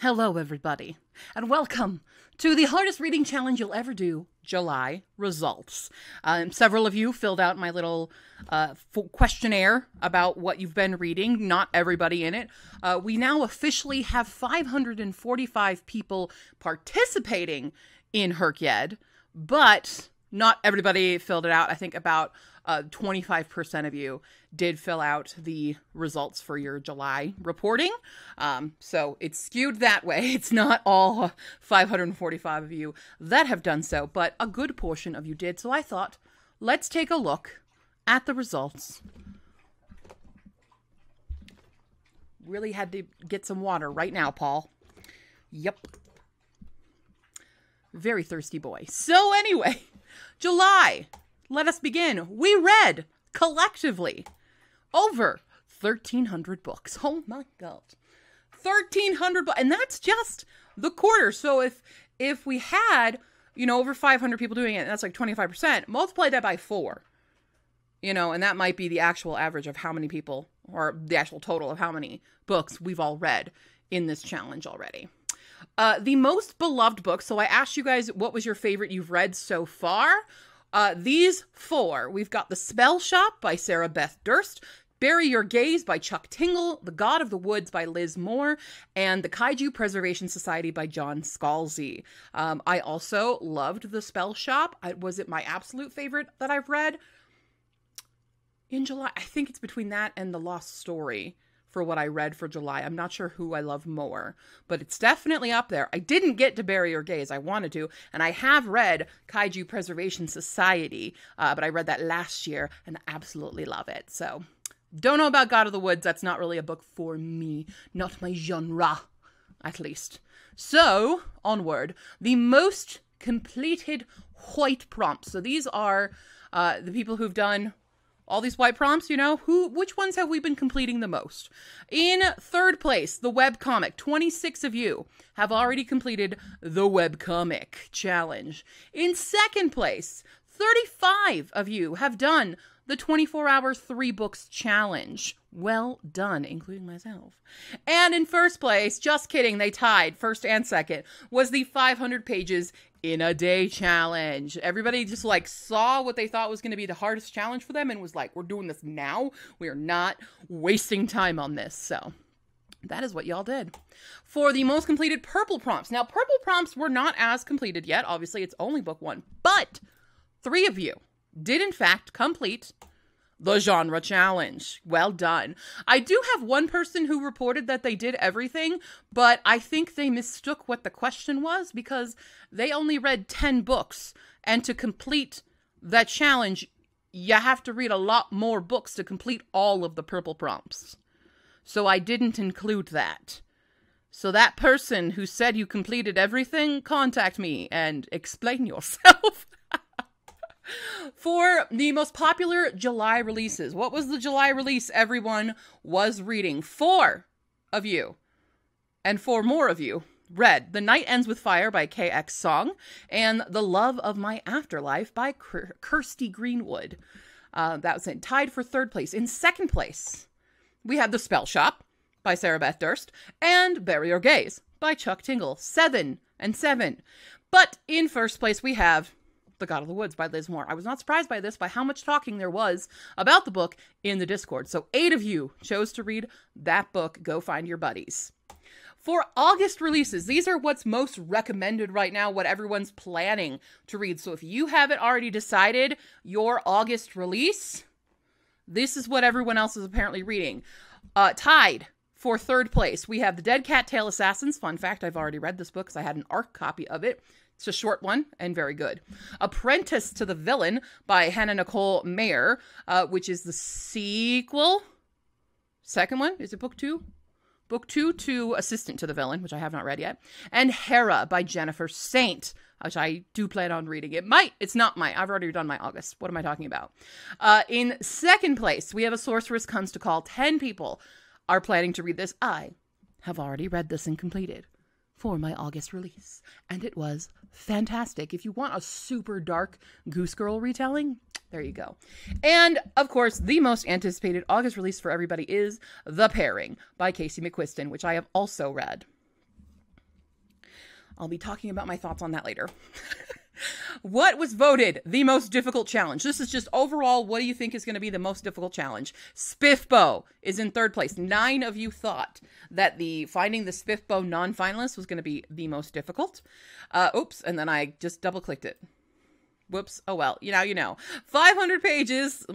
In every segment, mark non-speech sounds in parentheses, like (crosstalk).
Hello, everybody, and welcome to the hardest reading challenge you'll ever do July results. Um, several of you filled out my little uh, questionnaire about what you've been reading, not everybody in it. Uh, we now officially have 545 people participating in Herkyed, but not everybody filled it out. I think about uh, 25% of you did fill out the results for your July reporting. Um, so it's skewed that way. (laughs) It's not all 545 of you that have done so, but a good portion of you did. So I thought, let's take a look at the results. Really had to get some water right now, Paul. Yep. Very thirsty boy. So, anyway, July let us begin. We read collectively over 1,300 books. (laughs) Oh my God. 1,300 books. And that's just the quarter. So if if we had, you know, over 500 people doing it, that's like 25%, multiply that by four. You know, and that might be the actual average of how many people, or the actual total of how many books we've all read in this challenge already. Uh, the most beloved book. So I asked you guys what was your favorite you've read so far. Uh, these four we've got The Spell Shop by Sarah Beth Durst, Bury Your Gays by Chuck Tingle, The God of the Woods by Liz Moore, and The Kaiju Preservation Society by John Scalzi. Um, I also loved The Spell Shop. I, was it my absolute favorite that I've read? In July, I think it's between that and The Lost Story for what I read for July. I'm not sure who I love more, but it's definitely up there. I didn't get to Bury Your Gays. I wanted to, and I have read Kaiju Preservation Society, uh, but I read that last year and absolutely love it. So, don't know about God of the Woods. That's not really a book for me, not my genre, at least. So, onward. The most completed white prompts. So, these are uh, the people who've done all these white prompts, you know, who which ones have we been completing the most? In third place, the web comic. 26 of you have already completed the web comic challenge. In second place, 35 of you have done the 24 hour three books challenge. Well done, including myself. And in first place, just kidding, they tied first and second, was the 500 pages in a day challenge. Everybody just like saw what they thought was going to be the hardest challenge for them and was like, we're doing this now. We are not wasting time on this. So that is what y'all did. For the most completed purple prompts. Now, purple prompts were not as completed yet. Obviously, it's only book one, but three of you did in fact complete the genre challenge. Well done. I do have one person who reported that they did everything, but I think they mistook what the question was because they only read 10 books. And to complete that challenge, you have to read a lot more books to complete all of the purple prompts. So I didn't include that. So that person who said you completed everything, contact me and explain (laughs) yourself. For the most popular July releases, what was the July release everyone was reading? Four of you, and four more of you read The Night Ends with Fire by KX Song and The Love of My Afterlife by Kirsty Greenwood. Uh, that was it. Tied for third place. In second place, we had The Spell Shop by Sarah Beth Durst and Bury Your Gays by Chuck Tingle. Seven and seven. But in first place, we have the God of the Woods by Liz Moore. I was not surprised by this, by how much talking there was about the book in the Discord. So, eight of you chose to read that book. Go find your buddies. For August releases, these are what's most recommended right now, what everyone's planning to read. So, if you haven't already decided your August release, this is what everyone else is apparently reading. Uh, tied for third place, we have The Dead Cat Tail Assassins. Fun fact, I've already read this book because I had an ARC copy of it. It's a short one and very good. Apprentice to the Villain by Hannah Nicole Maehrer, uh, which is the sequel. Second one? Is it book two? Book two to Assistant to the Villain, which I have not read yet. And Hera by Jennifer Saint, which I do plan on reading. It might, it's not my, I've already done my August. What am I talking about? Uh, in second place, we have A Sorceress Comes to Call. 10 people are planning to read this. I have already read this and completed for my August release, and it was fantastic. If you want a super dark Goose Girl retelling, there you go. And of course, the most anticipated August release for everybody is The Pairing by Casey McQuiston, which I have also read. I'll be talking about my thoughts on that later. (laughs) what was voted the most difficult challenge? This is just overall, what do you think is going to be the most difficult challenge? SPFBO is in third place. Nine of you thought that the finding the SPFBO non finalist was going to be the most difficult. Uh, oops, and then I just double clicked it. Whoops. Oh well, you know, you know. 500 pages.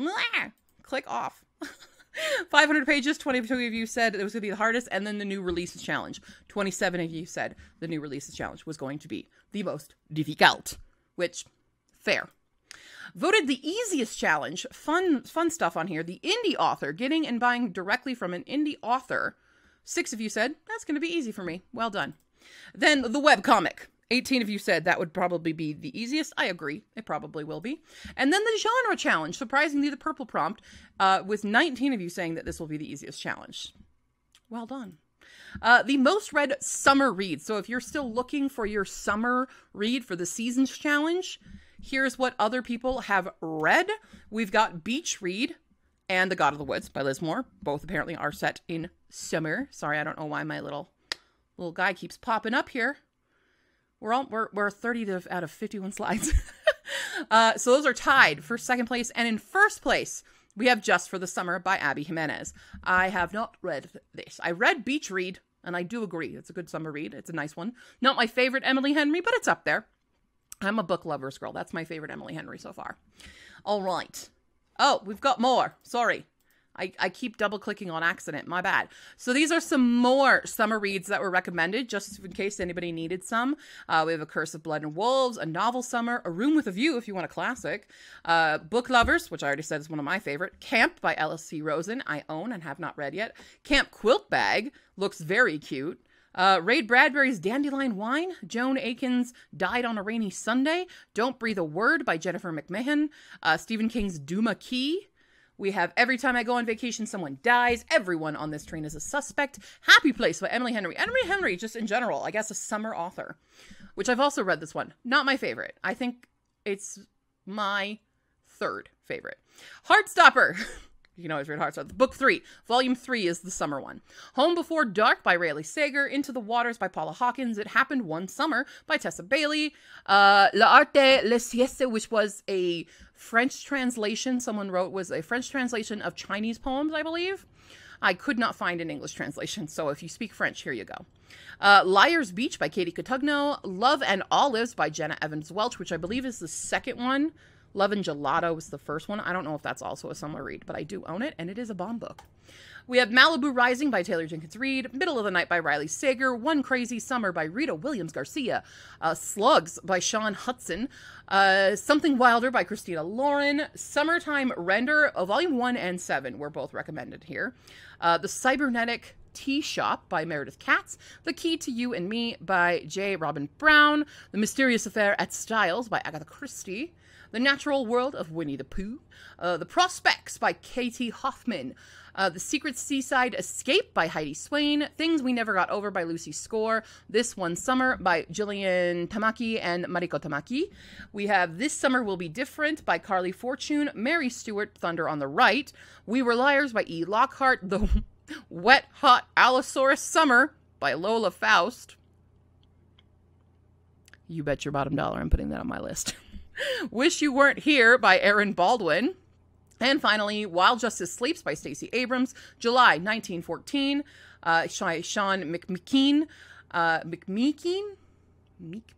Click off. (laughs) 500 pages, 22 of you said it was going to be the hardest, and then the new releases challenge. 27 of you said the new releases challenge was going to be the most difficult, which, fair. Voted the easiest challenge, fun fun stuff on here, the indie author, getting and buying directly from an indie author. Six of you said, that's going to be easy for me. Well done. Then the web comic. 18 of you said that would probably be the easiest. I agree. It probably will be. And then the genre challenge, surprisingly, the purple prompt, uh, with 19 of you saying that this will be the easiest challenge. Well done. Uh, the most read summer read. So if you're still looking for your summer read for the seasons challenge, here's what other people have read. We've got Beach Read and The God of the Woods by Liz Moore. Both apparently are set in summer. Sorry, I don't know why my little little guy keeps popping up here. We're all we're we're 30 to, out of 51 slides. (laughs) uh, so those are tied for second place, and in first place we have Just for the Summer by Abby Jimenez. I have not read this. I read Beach Read, and I do agree it's a good summer read. It's a nice one. Not my favorite Emily Henry, but it's up there. I'm a book lovers girl. That's my favorite Emily Henry so far. All right. Oh, we've got more. Sorry. I, I keep double clicking on accident. My bad. So these are some more summer reads that were recommended, just in case anybody needed some. Uh, we have A Curse of Blood and Wolves, A Novel Summer, A Room with a View, if you want a classic. Uh, Book Lovers, which I already said is one of my favorite. Camp by L.C. Rosen, I own and have not read yet. Camp Quilt Bag looks very cute. Uh, Ray Bradbury's Dandelion Wine, Joan Aiken's Died on a Rainy Sunday, Don't Breathe a Word by Jennifer McMahon, uh, Stephen King's Duma Key, we have Every Time I Go on Vacation, Someone Dies. Everyone on this train is a suspect. Happy Place by Emily Henry. Emily Henry, just in general, I guess a summer author, which I've also read this one. Not my favorite. I think it's my third favorite. Heartstopper. (laughs) You can always read Heartstopper. Book three, volume three is the summer one. Home Before Dark by Riley Sager. Into the Waters by Paula Hawkins. It Happened One Summer by Tessa Bailey. Uh, Arte, Le Sieste, which was a French translation someone wrote, was a French translation of Chinese poems, I believe. I could not find an English translation, so if you speak French, here you go. Uh, Liar's Beach by Katie Cotugno. Love and Olives by Jenna Evans Welch, which I believe is the second one. Love and Gelato was the first one. I don't know if that's also a summer read, but I do own it, and it is a bomb book. We have Malibu Rising by Taylor Jenkins Reid, Middle of the Night by Riley Sager, One Crazy Summer by Rita Williams Garcia, uh, Slugs by Sean Hudson, uh, Something Wilder by Christina Lauren, Summertime Render, uh, Volume 1 and 7 were both recommended here. Uh, the Cybernetic Tea Shop by Meredith Katz, The Key to You and Me by Jaye Robin Brown, The Mysterious Affair at Styles by Agatha Christie, the Natural World of Winnie the Pooh, uh, The Prospects by KT Hoffman, uh, The Secret Seaside Escape by Heidi Swain, Things We Never Got Over by Lucy Score, This One Summer by Jillian Tamaki and Mariko Tamaki. We have This Summer Will Be Different by Carley Fortune, Mary Stewart, Thunder on the Right, We Were Liars by E. Lockhart, The Wet Hot Allosaurus Summer by Lola Faust. You bet your bottom dollar I'm putting that on my list. (laughs) Wish You Weren't Here by Aaron Baldwin. And finally, While Justice Sleeps by Stacey Abrams, July 1914. Uh, Sean McMeekin. Uh, McMeekin?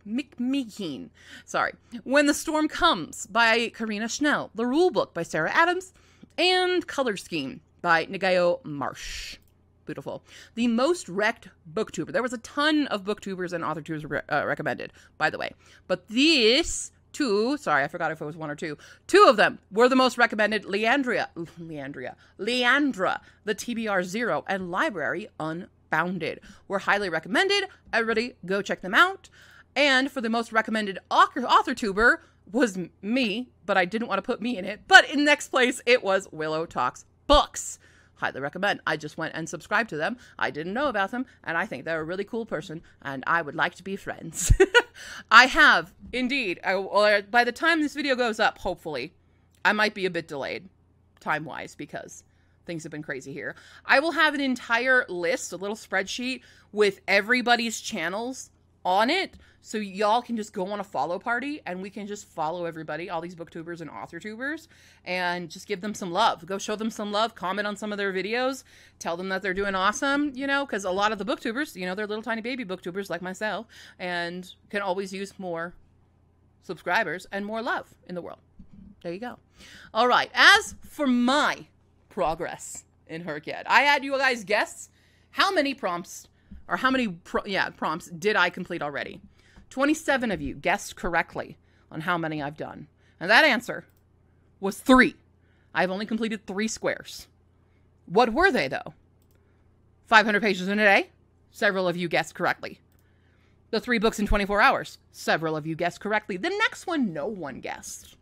McMeekin. Sorry. When the Storm Comes by Karina Schnell. The Rule Book by Sarah Adams. And Color Scheme by Ngaio Marsh. Beautiful. The most wrecked booktuber. There was a ton of booktubers and author tubers re- uh, recommended, by the way. But this two, sorry, I forgot if it was one or two. Two of them were the most recommended Leandria, Leandria, Leandra, the TBR Zero, and Library Unbounded were highly recommended. Everybody go check them out. And for the most recommended author, author tuber was me, but I didn't want to put me in it. But in next place, it was Willow Talks Books highly recommend. I just went and subscribed to them. I didn't know about them, and I think they're a really cool person, and I would like to be friends. (laughs) I have indeed. I, or by the time this video goes up, hopefully, I might be a bit delayed, time wise, because things have been crazy here. I will have an entire list, a little spreadsheet with everybody's channels on it so y'all can just go on a follow party and we can just follow everybody, all these booktubers and author tubers, and just give them some love. Go show them some love, comment on some of their videos, tell them that they're doing awesome, you know, because a lot of the booktubers, you know, they're little tiny baby booktubers like myself and can always use more subscribers and more love in the world. There you go. All right. As for my progress in Herked, I had you guys guess how many prompts or how many pro- yeah prompts did I complete already? 27 of you guessed correctly on how many I've done. And that answer was 3. I've only completed 3 squares. What were they though? 500 pages in a day. Several of you guessed correctly. The 3 books in 24 hours. Several of you guessed correctly. The next one no one guessed.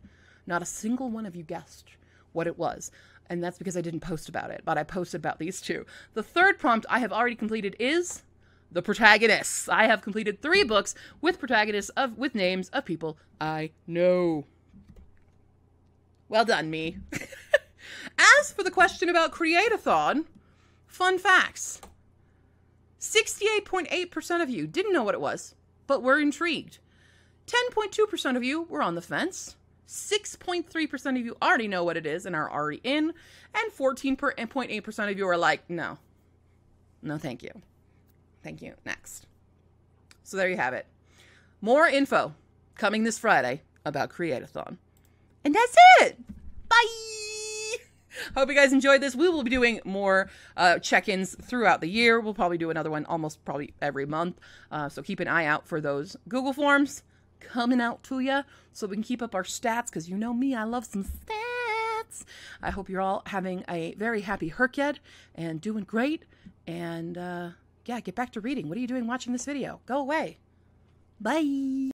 Not a single one of you guessed what it was and that's because I didn't post about it, but I posted about these two. The third prompt I have already completed is the protagonists. I have completed three books with protagonists of with names of people I know. Well done, me. (laughs) As for the question about Create-a-thon, fun facts. 68.8% of you didn't know what it was, but were intrigued. 10.2% of you were on the fence. 6.3% of you already know what it is and are already in. And 14.8% of you are like, no. No, thank you. Thank you. Next. So there you have it. More info coming this Friday about Create-a-thon. And that's it. Bye. Hope you guys enjoyed this. We will be doing more uh, check ins throughout the year. We'll probably do another one almost probably every month. Uh, so keep an eye out for those Google Forms coming out to you so we can keep up our stats because you know me, I love some stats. I hope you're all having a very happy Herked and doing great. And uh, yeah, get back to reading. What are you doing watching this video? Go away. Bye.